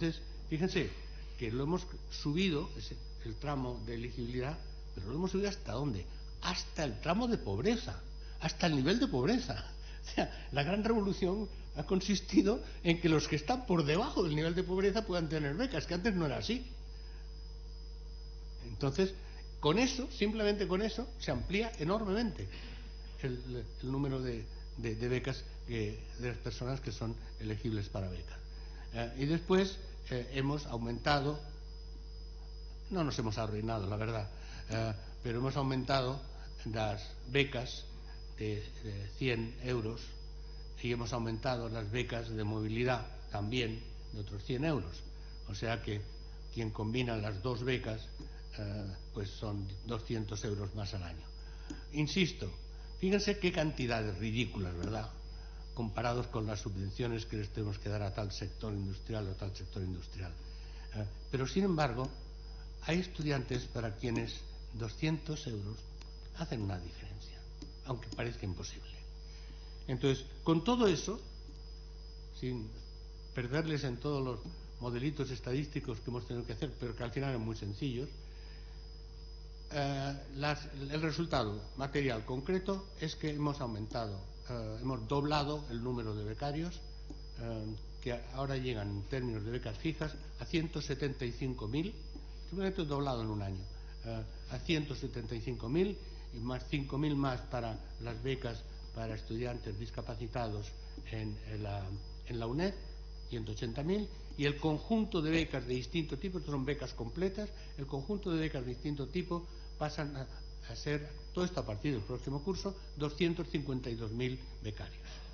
Entonces, fíjense que lo hemos subido, el tramo de elegibilidad, pero lo hemos subido hasta dónde? Hasta el tramo de pobreza, hasta el nivel de pobreza. O sea, la gran revolución ha consistido en que los que están por debajo del nivel de pobreza puedan tener becas, que antes no era así. Entonces, con eso, simplemente con eso, se amplía enormemente el, número de, becas de las personas que son elegibles para becas. Eh, y después eh, hemos aumentado, no nos hemos arruinado, la verdad, eh, pero hemos aumentado las becas de, 100 euros y hemos aumentado las becas de movilidad también de otros 100 euros. O sea que quien combina las dos becas, pues son 200 euros más al año. Insisto, fíjense qué cantidades ridículas, ¿verdad? Comparados con las subvenciones que les tenemos que dar a tal sector industrial o tal sector industrial. Eh, pero, sin embargo, hay estudiantes para quienes 200 euros hacen una diferencia, aunque parezca imposible. Entonces, con todo eso, sin perderles en todos los modelitos estadísticos que hemos tenido que hacer, pero que al final eran muy sencillos, eh, el resultado material concreto es que hemos aumentado eh, hemos doblado el número de becarios, eh, que ahora llegan en términos de becas fijas a 175.000, simplemente doblado en un año, eh, a 175.000 y más 5.000 más para las becas para estudiantes discapacitados en, la, en la UNED, 180.000, y el conjunto de becas de distinto tipo, son becas completas, el conjunto de becas de distinto tipo pasan a, a ser, todo esto a partir del próximo curso, 252.000 becarios.